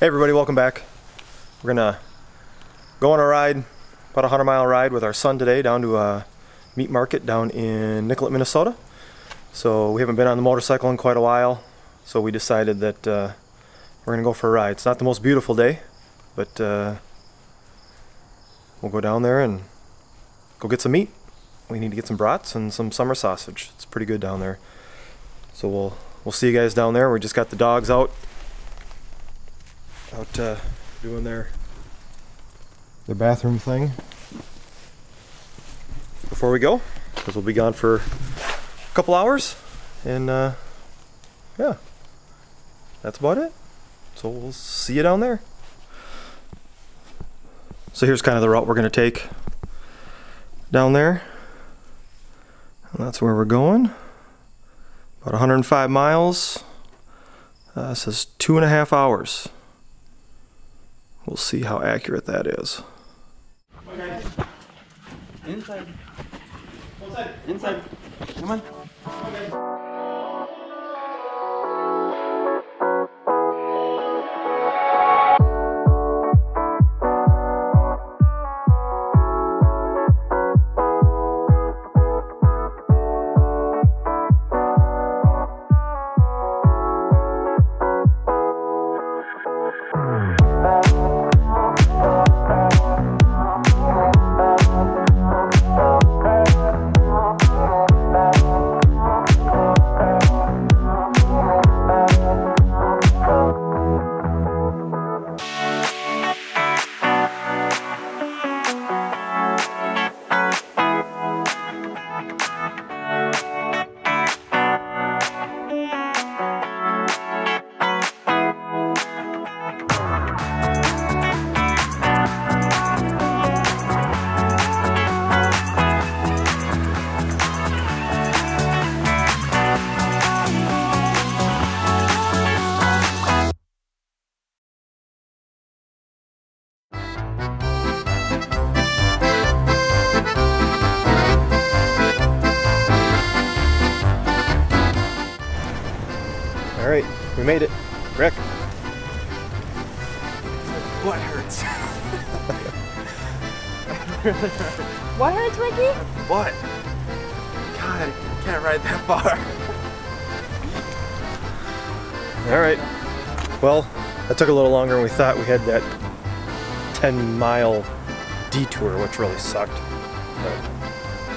Hey everybody, welcome back. We're gonna go on a ride, about a 100 mile ride with our son today down to a meat market down in Nicollet, Minnesota. So we haven't been on the motorcycle in quite a while, so we decided that uh, we're gonna go for a ride. It's not the most beautiful day, but uh, we'll go down there and go get some meat. We need to get some brats and some summer sausage. It's pretty good down there. So we'll we'll see you guys down there. We just got the dogs out out uh, doing their their bathroom thing? Before we go because we'll be gone for a couple hours and uh, yeah. That's about it. So we'll see you down there. So here's kind of the route we're going to take down there. And that's where we're going. About 105 miles. Uh, says two and a half hours We'll see how accurate that is. Inside. Inside. Come on. All we made it. Rick. What hurts? What hurts, Ricky? What? God, I can't ride that far. All right. Well, that took a little longer than we thought. We had that 10 mile detour, which really sucked. But,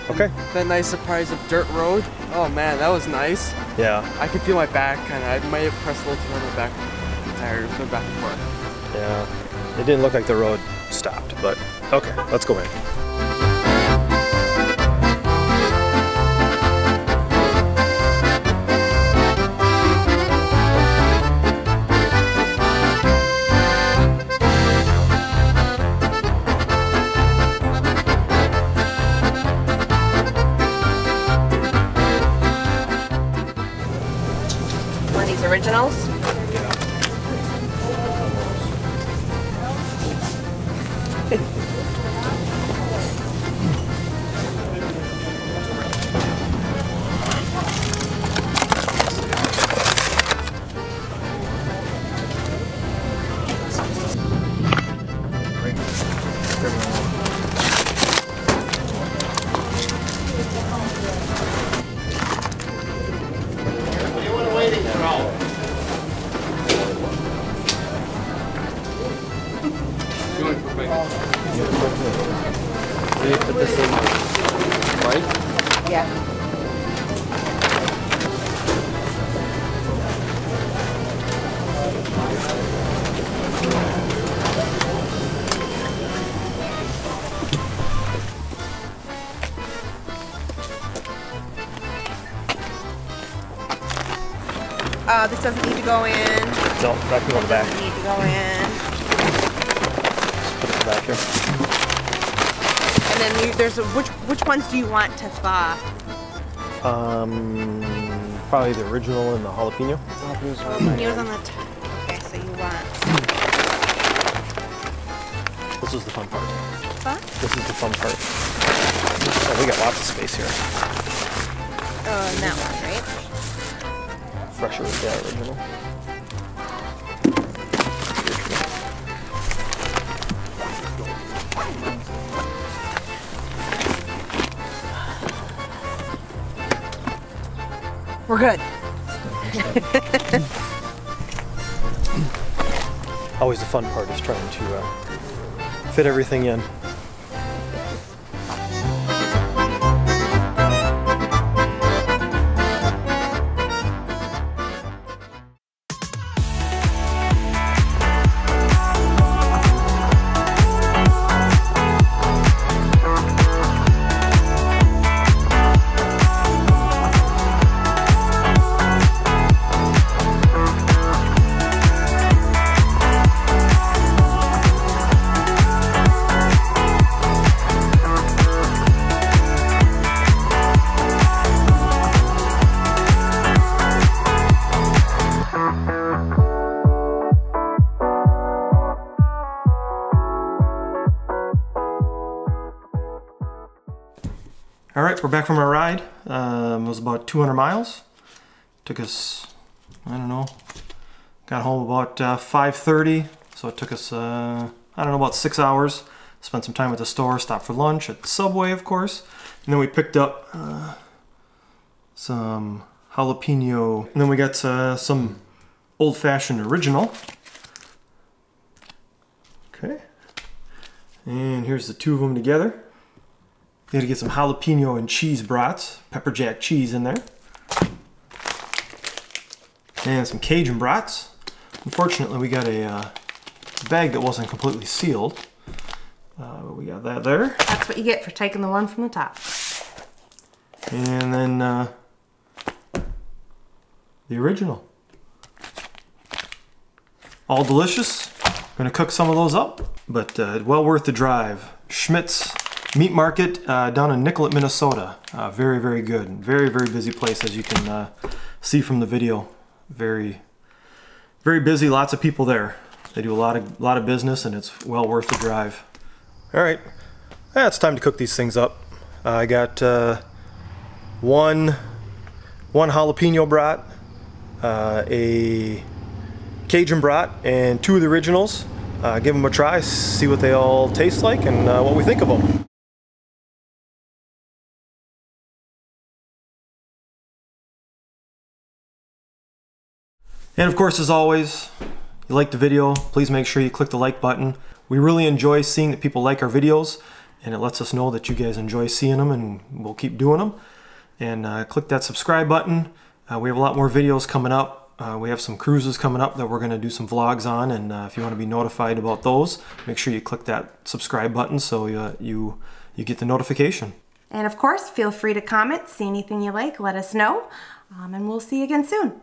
okay. That nice surprise of dirt road. Oh man, that was nice. Yeah. I could feel my back kind of. I might have pressed a little too hard on my back. Tired, going back and forth. Yeah. It didn't look like the road stopped, but okay, let's go in. Originals. Uh, this doesn't need to go in. No, that can go in the back. Doesn't need to go in. Put it back here. And then you, there's a, which which ones do you want to thaw? Um, probably the original and the jalapeno. Jalapenos on the top. Okay, so you want This is the fun part. Huh? This is the fun part. Oh, we got lots of space here. Oh, and that one, right? fresher original. We're good. Always the fun part is trying to uh, fit everything in. All right, we're back from our ride. Um, it was about 200 miles. Took us, I don't know, got home about uh, 5.30. So it took us, uh, I don't know, about six hours. Spent some time at the store, stopped for lunch at Subway, of course. And then we picked up uh, some jalapeno. And then we got uh, some old-fashioned original. Okay. And here's the two of them together. You gotta get some jalapeno and cheese brats, pepper jack cheese in there. And some Cajun brats. Unfortunately, we got a uh, bag that wasn't completely sealed. Uh, but we got that there. That's what you get for taking the one from the top. And then uh, the original. All delicious. Gonna cook some of those up, but uh, well worth the drive. Schmidt's Meat Market uh, down in Nicollet, Minnesota. Uh, very, very good. Very, very busy place as you can uh, see from the video. Very, very busy. Lots of people there. They do a lot of lot of business, and it's well worth the drive. All right, yeah, it's time to cook these things up. I got uh, one one jalapeno brat, uh, a Cajun brat, and two of the originals. Uh, give them a try, see what they all taste like, and what we think of them. And of course, as always, you like the video, please make sure you click the like button. We really enjoy seeing that people like our videos, and it lets us know that you guys enjoy seeing them, and we'll keep doing them. And uh, click that subscribe button. Uh, we have a lot more videos coming up. Uh, we have some cruises coming up that we're going to do some vlogs on, and uh, if you want to be notified about those, make sure you click that subscribe button so uh, you you get the notification. And of course, feel free to comment, see anything you like, let us know, um, and we'll see you again soon.